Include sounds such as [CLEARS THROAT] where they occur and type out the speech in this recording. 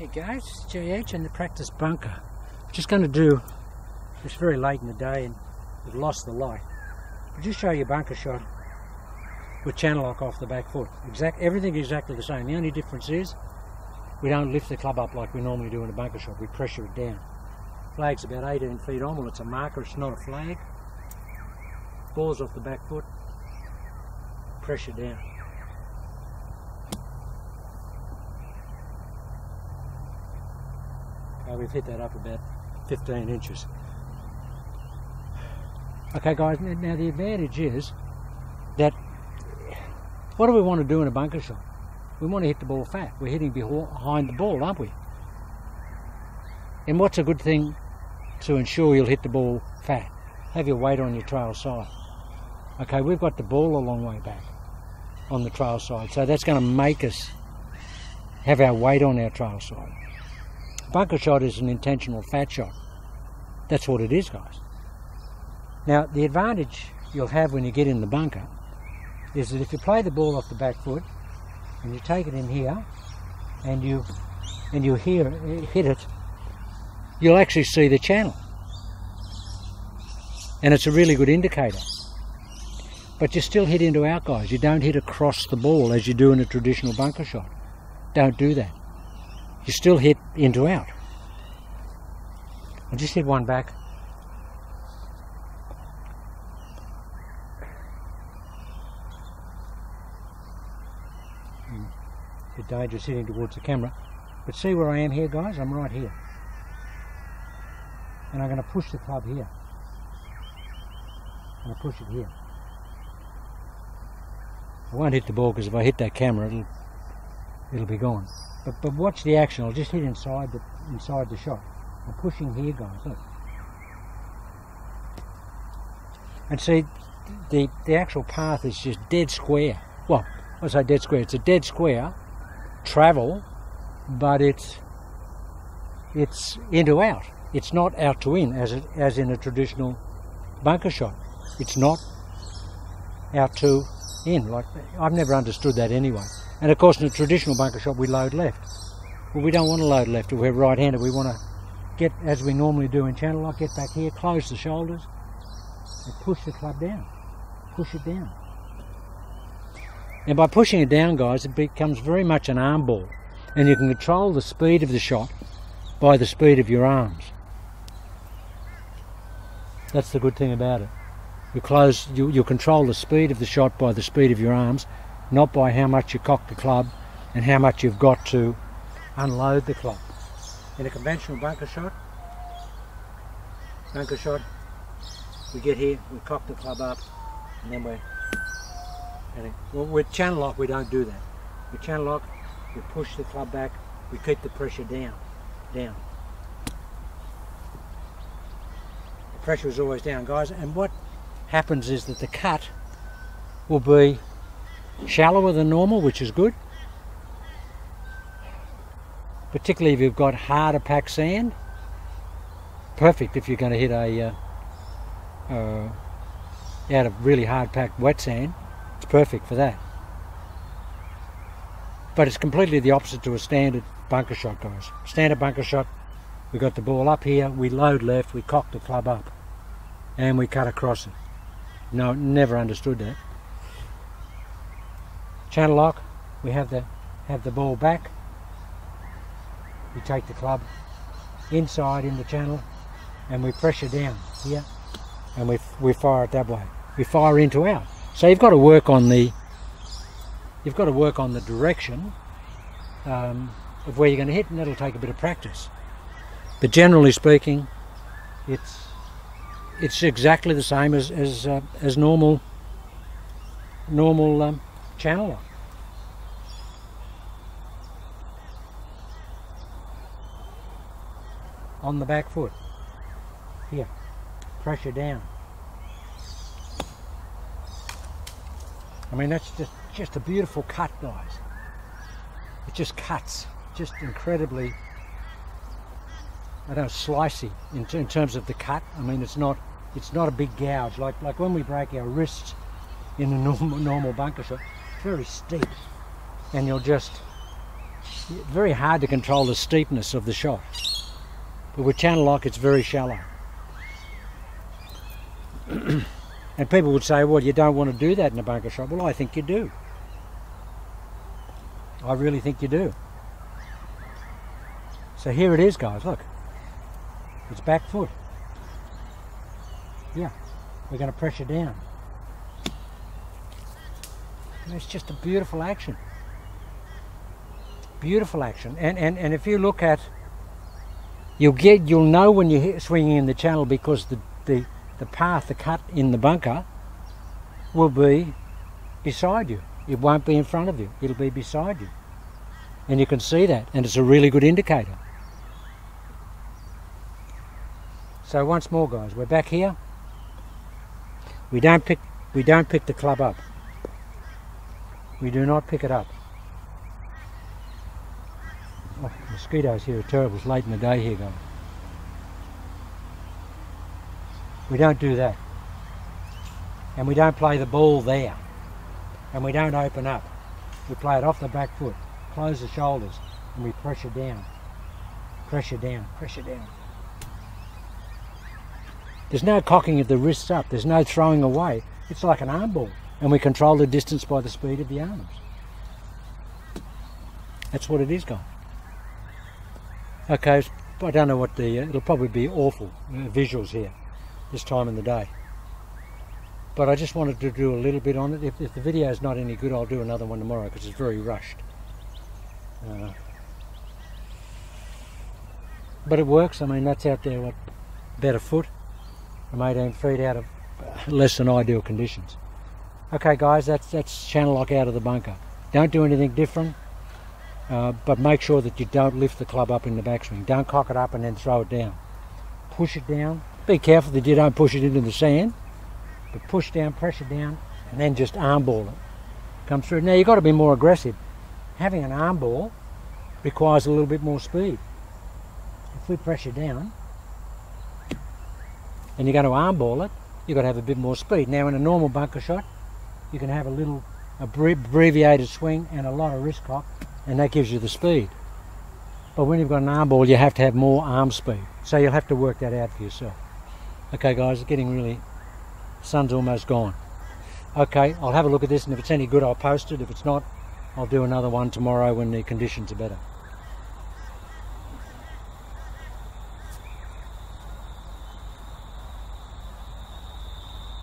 Hey guys, it's JH in the practice bunker. Just going to do, it's very late in the day and we've lost the light. I'll just show you a bunker shot with channel lock off the back foot. Exact, everything exactly the same. The only difference is we don't lift the club up like we normally do in a bunker shot. We pressure it down. Flag's about 18 feet on. Well, it's a marker. It's not a flag. Ball's off the back foot. Pressure down. We've hit that up about 15 inches. Okay guys, now the advantage is that what do we want to do in a bunker shot? We want to hit the ball fat. We're hitting behind the ball, aren't we? And what's a good thing to ensure you'll hit the ball fat? Have your weight on your trail side. Okay, we've got the ball a long way back on the trail side, so that's going to make us have our weight on our trail side. Bunker shot is an intentional fat shot. That's what it is, guys. Now, the advantage you'll have when you get in the bunker is that if you play the ball off the back foot and you take it in here and you and you hear hit it, you'll actually see the channel. And it's a really good indicator. But you still hit into out, guys. You don't hit across the ball as you do in a traditional bunker shot. Don't do that you still hit into out. I just hit one back. Hmm. Bit dangerous hitting towards the camera. But see where I am here guys? I'm right here. And I'm going to push the club here. I'm going to push it here. I won't hit the ball because if I hit that camera it'll it'll be gone. But, but watch the action. I'll just hit inside the inside the shot. I'm pushing here, guys. Look. And see, the the actual path is just dead square. Well, I say dead square. It's a dead square travel, but it's it's into out. It's not out to in as it, as in a traditional bunker shot. It's not out to in. Like I've never understood that anyway. And of course in a traditional bunker shot we load left. Well we don't want to load left if we're right-handed. We want to get, as we normally do in channel lock, get back here, close the shoulders and push the club down. Push it down. And by pushing it down guys it becomes very much an arm ball and you can control the speed of the shot by the speed of your arms. That's the good thing about it. You close, you, you control the speed of the shot by the speed of your arms not by how much you cock the club and how much you've got to unload the club. In a conventional bunker shot, bunker shot, we get here, we cock the club up, and then we're, well, with channel lock we don't do that. With channel lock, we push the club back, we keep the pressure down, down. The pressure is always down, guys, and what happens is that the cut will be shallower than normal, which is good. Particularly if you've got harder pack sand. Perfect if you're going to hit a uh, uh, out of really hard packed wet sand. It's perfect for that. But it's completely the opposite to a standard bunker shot, guys. Standard bunker shot, we got the ball up here, we load left, we cock the club up, and we cut across it. No, never understood that channel lock. We have the have the ball back. We take the club inside in the channel and we pressure down here and we, we fire it that way. We fire into out. So you've got to work on the you've got to work on the direction um, of where you're going to hit and that'll take a bit of practice. But generally speaking it's it's exactly the same as as, uh, as normal normal um, channel. On the back foot. Here. Pressure down. I mean that's just just a beautiful cut guys. It just cuts. Just incredibly I don't know, slicey in, in terms of the cut. I mean it's not it's not a big gouge like like when we break our wrists in a normal normal bunker shot very steep and you'll just very hard to control the steepness of the shot. But with channel lock, it's very shallow. [CLEARS THROAT] and people would say, well, you don't want to do that in a bunker shot. Well, I think you do. I really think you do. So here it is, guys. Look. It's back foot. Yeah. We're going to pressure down. And it's just a beautiful action. Beautiful action. And, and, and if you look at, you'll get, you'll know when you're swinging in the channel because the, the, the path, the cut in the bunker will be beside you. It won't be in front of you. It'll be beside you. And you can see that. And it's a really good indicator. So once more guys, we're back here. We don't pick we don't pick the club up. We do not pick it up. Oh, mosquitoes here are terrible. It's late in the day here guys. We don't do that. And we don't play the ball there. And we don't open up. We play it off the back foot, close the shoulders, and we pressure down. Pressure down, pressure down. There's no cocking of the wrists up. There's no throwing away. It's like an arm ball. And we control the distance by the speed of the arms. That's what it is, guys. Okay, I don't know what the... Uh, it'll probably be awful uh, visuals here this time in the day. But I just wanted to do a little bit on it. If, if the video is not any good, I'll do another one tomorrow because it's very rushed. Uh, but it works. I mean, that's out there, what, about a foot from 18 feet out of less than ideal conditions. Okay guys, that's, that's channel lock out of the bunker. Don't do anything different, uh, but make sure that you don't lift the club up in the backswing. Don't cock it up and then throw it down. Push it down. Be careful that you don't push it into the sand, but push down, pressure down, and then just arm ball it. Come through. Now you've got to be more aggressive. Having an arm ball requires a little bit more speed. If we pressure down, and you're going to arm ball it, you've got to have a bit more speed. Now in a normal bunker shot, you can have a little abbreviated swing and a lot of wrist cock, and that gives you the speed. But when you've got an arm ball, you have to have more arm speed. So you'll have to work that out for yourself. Okay guys, it's getting really, sun's almost gone. Okay, I'll have a look at this and if it's any good I'll post it. If it's not, I'll do another one tomorrow when the conditions are better.